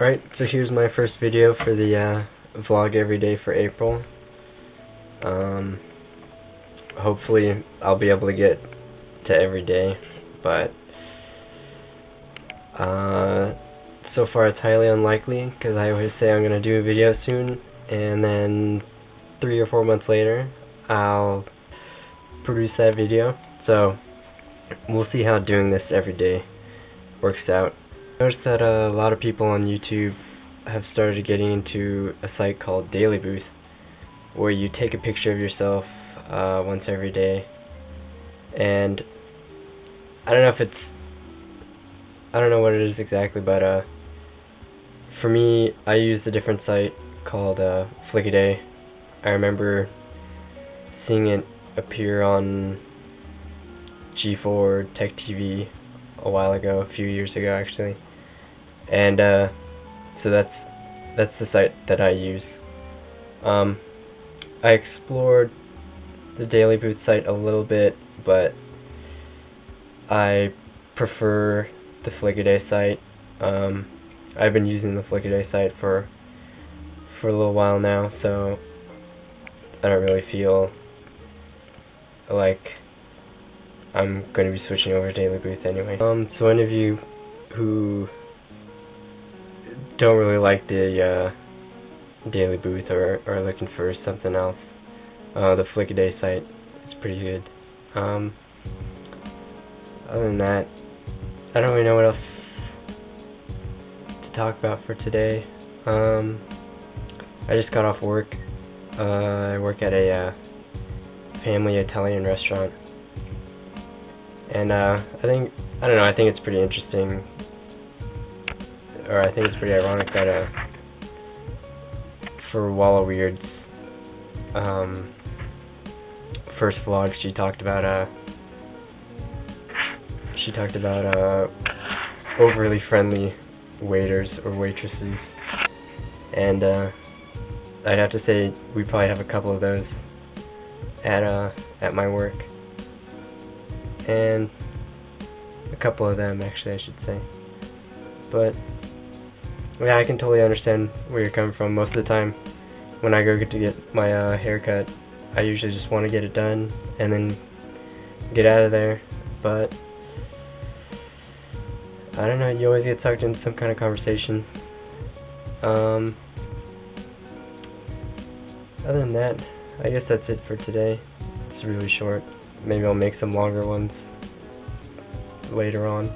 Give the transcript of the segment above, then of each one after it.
Alright, so here's my first video for the uh, vlog every day for April. Um, hopefully I'll be able to get to every day, but uh, so far it's highly unlikely because I always say I'm going to do a video soon and then three or four months later I'll produce that video. So we'll see how doing this every day works out. Noticed that a lot of people on YouTube have started getting into a site called Daily Booth, where you take a picture of yourself uh, once every day, and I don't know if it's, I don't know what it is exactly, but uh, for me, I use a different site called uh, Flickaday. I remember seeing it appear on G4 Tech TV a while ago, a few years ago actually and uh, so that's that's the site that I use. Um, I explored the Daily Booth site a little bit, but I prefer the Flickaday site. Um, I've been using the Flickaday site for for a little while now, so I don't really feel like I'm going to be switching over to Daily Booth anyway. Um, so any of you who don't really like the uh, Daily Booth or are looking for something else, uh, the Flickaday site is pretty good. Um, other than that, I don't really know what else to talk about for today. Um, I just got off work. Uh, I work at a uh, family Italian restaurant, and uh, I think I don't know. I think it's pretty interesting or I think it's pretty ironic that uh, for Wallofweird's um, first vlog, she talked about uh, she talked about uh, overly friendly waiters or waitresses, and uh, I'd have to say we probably have a couple of those at uh, at my work, and a couple of them actually I should say, but yeah, I can totally understand where you're coming from. Most of the time, when I go get to get my uh, haircut, I usually just want to get it done and then get out of there. But I don't know. You always get sucked into some kind of conversation. Um, other than that, I guess that's it for today. Really short. Maybe I'll make some longer ones later on.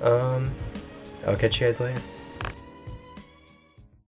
Um, I'll catch you guys later.